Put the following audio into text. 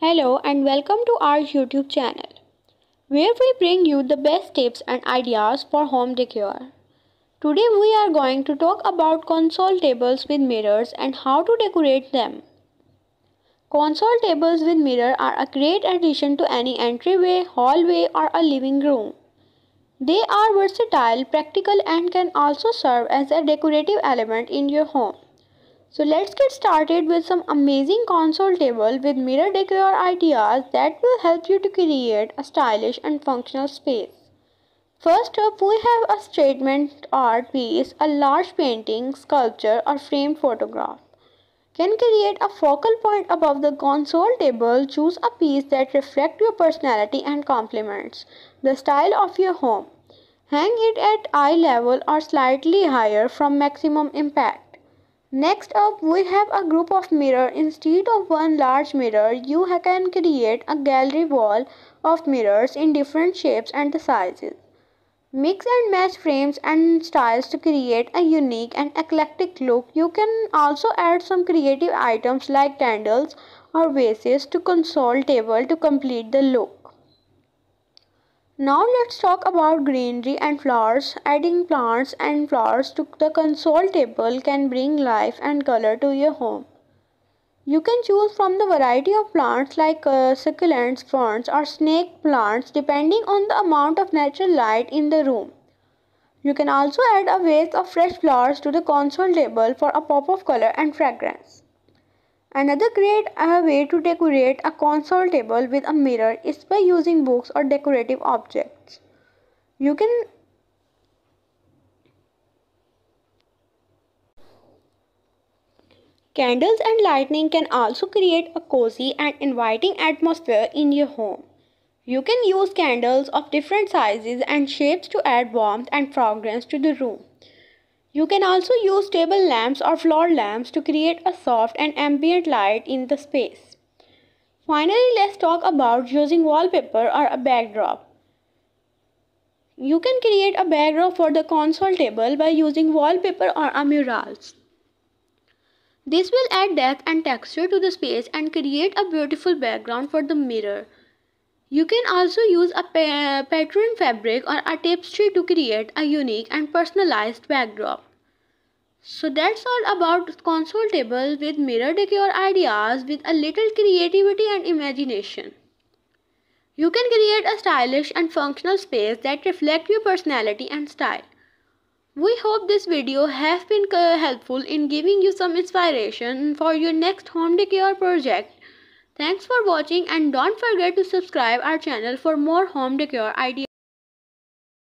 Hello and welcome to our YouTube channel, where we bring you the best tips and ideas for home decor. Today we are going to talk about console tables with mirrors and how to decorate them. Console tables with mirror are a great addition to any entryway, hallway or a living room. They are versatile, practical and can also serve as a decorative element in your home. So let's get started with some amazing console table with mirror decor ideas that will help you to create a stylish and functional space. First up, we have a statement art piece, a large painting, sculpture or framed photograph. Can create a focal point above the console table. Choose a piece that reflects your personality and complements the style of your home. Hang it at eye level or slightly higher from maximum impact. Next up we have a group of mirror. Instead of one large mirror, you can create a gallery wall of mirrors in different shapes and sizes. Mix and match frames and styles to create a unique and eclectic look. You can also add some creative items like candles or vases to console table to complete the look. Now let's talk about greenery and flowers. Adding plants and flowers to the console table can bring life and color to your home. You can choose from the variety of plants like uh, succulents, ferns or snake plants depending on the amount of natural light in the room. You can also add a vase of fresh flowers to the console table for a pop of color and fragrance. Another great uh, way to decorate a console table with a mirror is by using books or decorative objects. You can Candles and lighting can also create a cozy and inviting atmosphere in your home. You can use candles of different sizes and shapes to add warmth and fragrance to the room. You can also use table lamps or floor lamps to create a soft and ambient light in the space. Finally, let's talk about using wallpaper or a backdrop. You can create a backdrop for the console table by using wallpaper or a murals. This will add depth and texture to the space and create a beautiful background for the mirror. You can also use a pattern fabric or a tapestry to create a unique and personalized backdrop. So that's all about console table with mirror decor ideas with a little creativity and imagination. You can create a stylish and functional space that reflect your personality and style. We hope this video has been uh, helpful in giving you some inspiration for your next home decor project. Thanks for watching and don't forget to subscribe our channel for more home decor ideas.